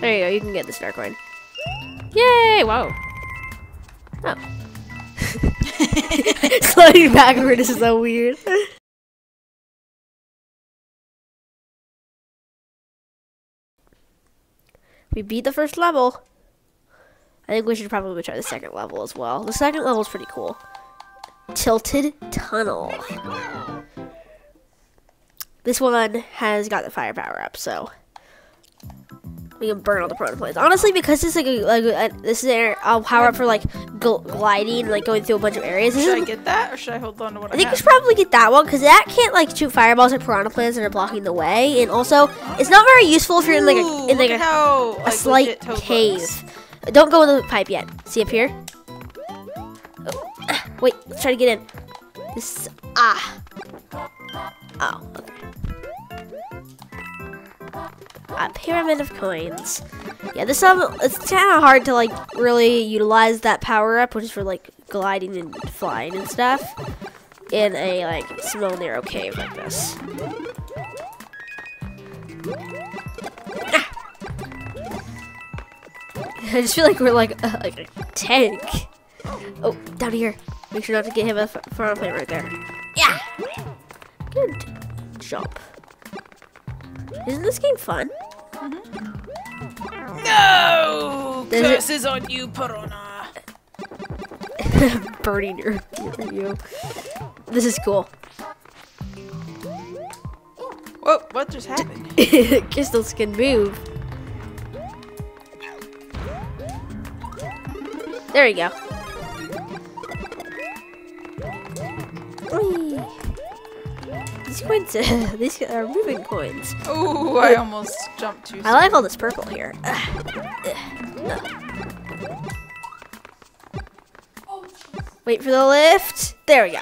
There you go. You can get the star coin. Yay! Whoa. Oh. Sliding backward is so weird. We beat the first level. I think we should probably try the second level as well. The second level is pretty cool. Tilted Tunnel. This one has got the fire power up, so we can burn all the piranha plants. Honestly, because this is like, a, like a, this is a uh, power up for like gl gliding, like going through a bunch of areas. This Should is- I get that, or should I hold on to what I, I think we have? should probably get that one because that can't like shoot fireballs at piranha plants that are blocking the way, and also it's not very useful if you're in like a in like a, how, a like, slight cave. looks. Don't go in the pipe yet. See up here? Oh, ah, wait, let's try to get in. This ah. Oh, A pyramid of coins. Yeah, this um, it's kind of hard to like really utilize that power up, which is for like gliding and flying and stuff, in a like small narrow cave like this. Ah. I just feel like we're like uh, like a tank. Oh, down here. Make sure not to get with a front plate right there. Yeah. Good jump. Isn't this game fun? No! Does it- Curses on you, Piranha. Burning your, your you. This is cool. Whoa, what just happened? Crystals can move. There you go. Whee. These coins, these are moving coins. Ooh, I almost jumped too I like all this purple here. Wait for the lift. There we go.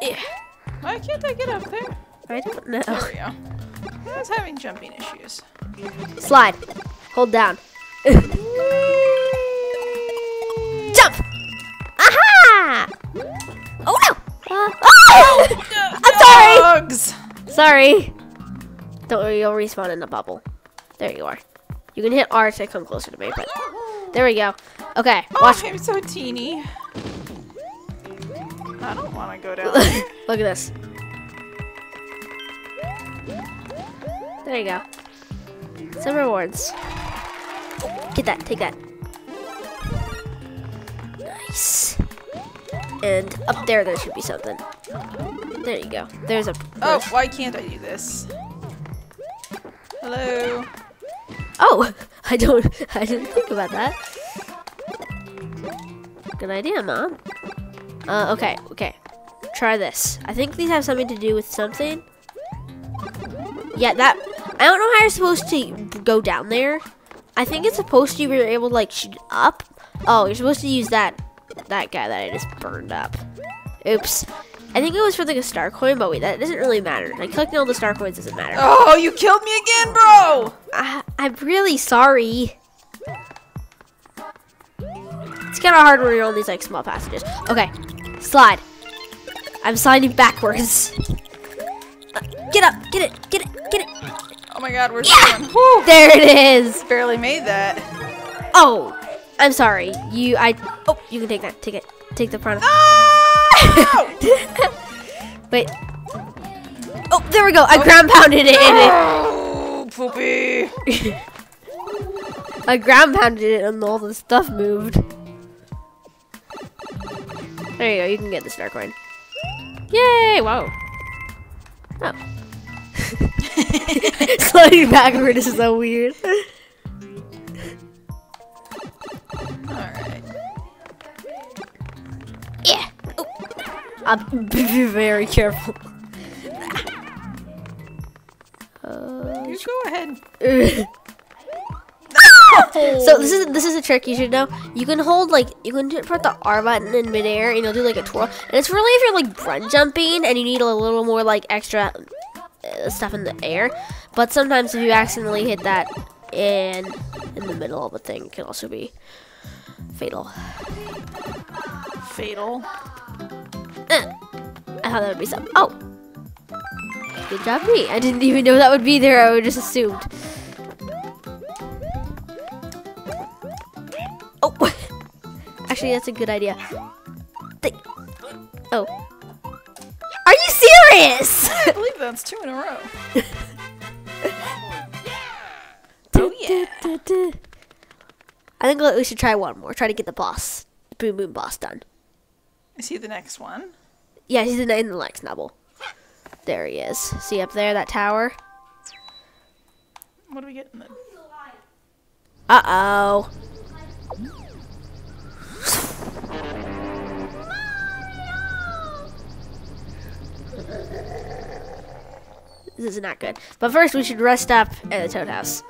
Yeah. Why can't I get up there? I don't know. There we go. I was having jumping issues. Slide. Hold down. sorry! Sorry. Don't worry, you'll respawn in a bubble. There you are. You can hit R to come closer to me, but there we go. Okay, Oh, watch. I'm so teeny. I don't want to go down. Look at this. There you go. Some rewards. Get that, take that. Nice. And up there, there should be something. There you go. There's a. Oh, why can't I do this? Hello? Oh, I don't. I didn't think about that. Good idea, mom. Uh, okay, okay. Try this. I think these have something to do with something. Yeah, that. I don't know how you're supposed to go down there. I think it's supposed to be able to like shoot up. Oh, you're supposed to use that that guy that I just burned up. Oops. I think it was for like a star coin, but wait, that doesn't really matter. Like collecting all the star coins doesn't matter. Oh, you killed me again, bro! I, I'm really sorry. It's kind of hard when you're on these like small passages. Okay, slide. I'm sliding backwards. Uh, get up, get it, get it, get it. Oh my god, where's Yeah! Whew! There it is. Barely made that. Oh, I'm sorry. You, I. Oh, you can take that. Take it. Take the front. Oh! Wait. Oh, there we go. I ground pounded it. In oh, poopy. it. I ground pounded it, and all the stuff moved. There you go. You can get the star coin. Yay! Whoa. Oh. Sliding backward is so weird. I'll be very careful. Uh, You go ahead. so this is this is a trick you should know. You can hold like you can put the R button in midair and you'll do like a twirl. And it's really if you're like run jumping and you need a little more like extra uh, stuff in the air. But sometimes if you accidentally hit that in in the middle of a thing, it can also be fatal. Fatal. Mm. I thought that would be some. Oh, Good job, me. I didn't even know that would be there. I would just assumed. Oh, actually, that's a good idea. Th- oh, are you serious? I believe that's two in a row. Oh yeah. I think we should try one more. Try to get the boss, Boom Boom Boss, done. Is he the next one? Yeah, he's in the, in the next level. There he is. See up there, that tower? What do we get in the? Uh oh. This is not good. But first, we should rest up at the Toad House.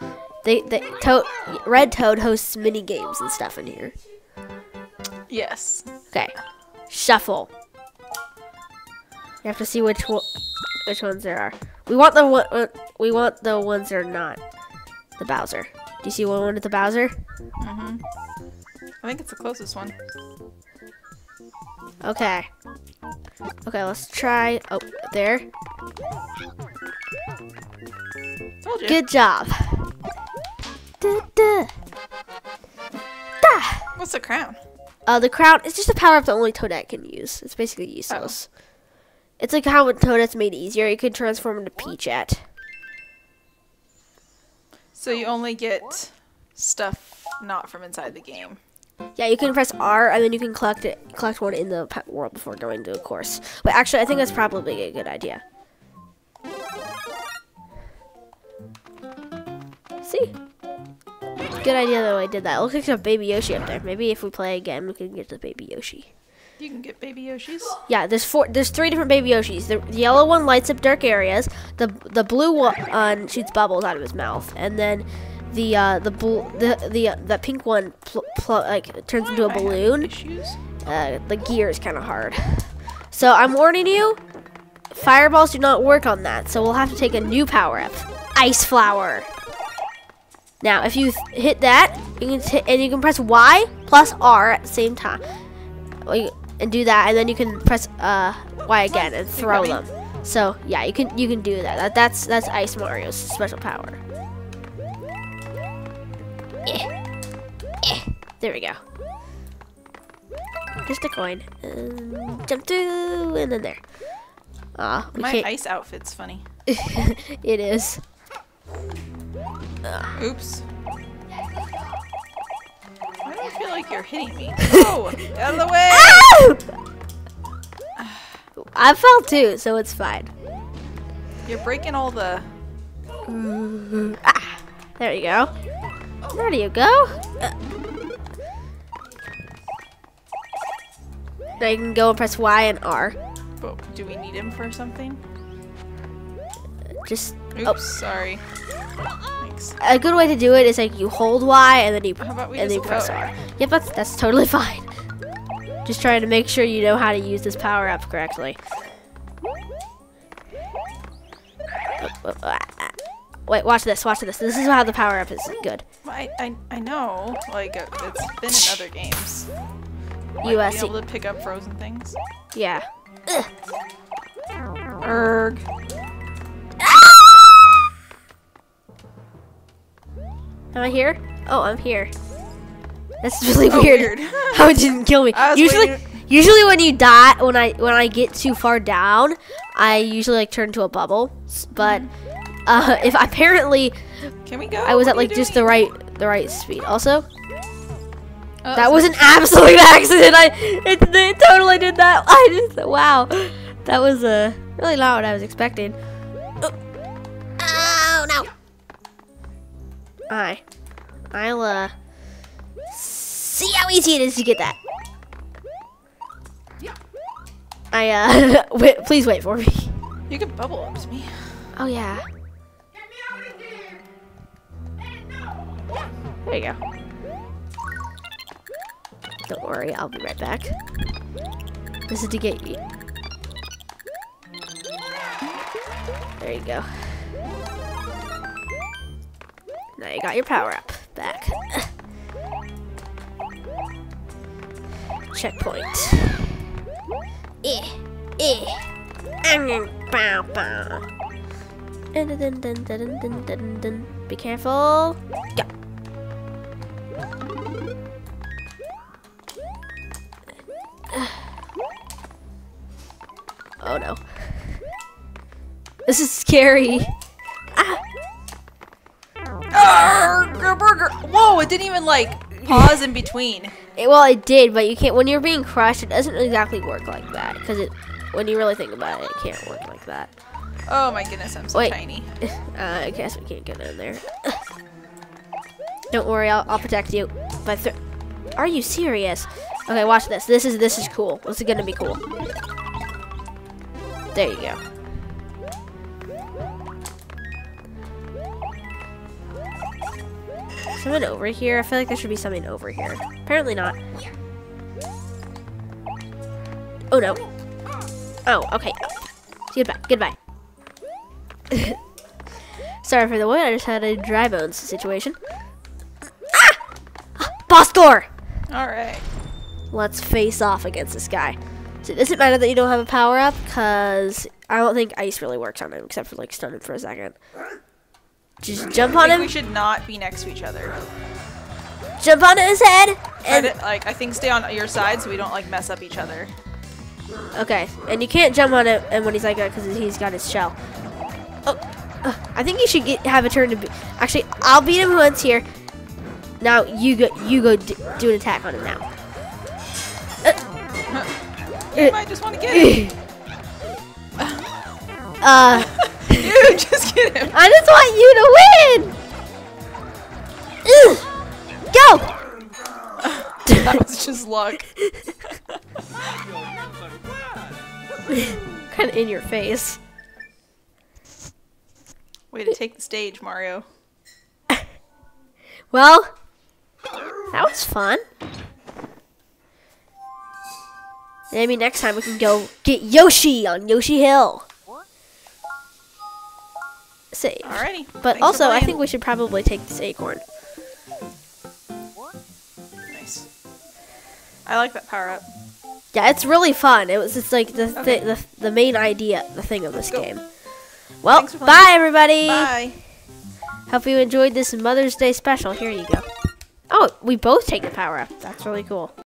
They, they, Toad, Red Toad hosts mini games and stuff in here. Yes. Okay, shuffle. You have to see which one, which ones there are. We want the one. uh, We want the ones that are not the Bowser. Do you see one with the Bowser? Mhm. I think it's the closest one. Okay. Okay, let's try. Oh, there. Told you. Good job. Da, da. Da. What's the crown? Uh, the crown is just a power up that only Toadette can use. It's basically useless. It's like how when Toadette's made easier, you can transform into Peachette. So you only get stuff not from inside the game. Yeah, you can press R and then you can collect it, collect one in the pa- world before going to a course. But actually, I think that's probably a good idea. See, good idea though. I did that. It looks like there's a baby Yoshi up there. Maybe if we play again, we can get the baby Yoshi. You can get baby Yoshis. Yeah, there's four. There's three different baby Yoshis. The, the yellow one lights up dark areas. The the blue one shoots bubbles out of his mouth, and then the uh, the blue the the uh, the pink one like turns into a balloon. Uh, the gear is kind of hard. So I'm warning you, fireballs do not work on that. So we'll have to take a new power up, ice flower. Now, if you th- hit that, you can t- and you can press Y plus R at the same time, Well, you- and do that, and then you can press uh, Y again and throw them. So yeah, you can you can do that. that that's that's Ice Mario's special power. Eh. Eh. There we go. Just a coin. Um, jump through, and then there. Ah, My can't. ice outfit's funny. it is. Oops. I feel like you're hitting me. Oh, out of the way! I fell too, so it's fine. You're breaking all the. Ah, there you go. There you go. Uh. Now you can go and press Y and R. But do we need him for something? Just Oops, Oh. sorry. Thanks. a good way to do it is like you hold Y and then you How about we and then you press? R. Yep, that's that's totally fine. Just trying to make sure you know how to use this power up correctly. Wait, watch this, watch this. This is how the power up is good. I, I, I know, like, uh, it's been in other games. Like, USC. Being able to pick up frozen things. Yeah. Ugh. Erg. Am I here? Oh, I'm here. That's really Oh, weird. weird. How it didn't kill me. Usually, waiting- usually when you die, when I when I get too far down, I usually like turn to a bubble. But uh, if apparently Can we go? I was What at like just the right the right speed. Also, Oh, that was an absolute accident. I it, it totally did that. I just wow, that was uh, really not what I was expecting. Alright, I'll uh see how easy it is to get that. I uh, wait, please wait for me. You can bubble up to me. Oh yeah. There you go. Don't worry, I'll be right back. This is to get you. There you go. Now you got your power up back. Checkpoint. Eh, eh. Be careful. Go. Oh no. This is scary. Arrgh, burger. Whoa! It didn't even like pause in between. It, well, it did, but you can't. When you're being crushed, it doesn't exactly work like that. Because it, when you really think about it, it can't work like that. Oh my goodness, I'm so Wait. tiny. Uh, I guess we can't get in there. Don't worry, I'll, I'll protect you. But are you serious? Okay, watch this. This is this is cool. This is gonna be cool. There you go. Something over here. I feel like there should be something over here. Apparently not. Oh no. Oh, okay. Goodbye. Goodbye. Sorry for the wait. I just had a dry bones situation. Ah! Boss door. All right. Let's face off against this guy. So it doesn't matter that you don't have a power up, cause I don't think ice really works on him, except for like stun him for a second. Just jump I on think him, we should not be next to each other. jump on his head, and to, like I think stay on your side so we don't like mess up each other. okay. And you can't jump on him and when he's like that, cause he's got his shell. Oh, uh, I think you should get, have a turn to be. Actually, I'll beat him once here. Now you go, you go d- do an attack on him now. You might just want to get him. Uh. Dude, just get him. I just want you to win! Go! That was just luck. kind of in your face. Way to take the stage, Mario. Well, that was fun. Maybe next time we can go get Yoshi on Yoshi Hill. Save. Alrighty. But thanks also, I think we should probably take this acorn. Nice. I like that power up. Yeah, it's really fun. It was just like the Okay. the, the main idea, the thing of this Go. game. Well, Thanks for playing. bye everybody. Bye. Hope you enjoyed this Mother's Day special. Here you go. Oh, we both take the power up. That's really cool.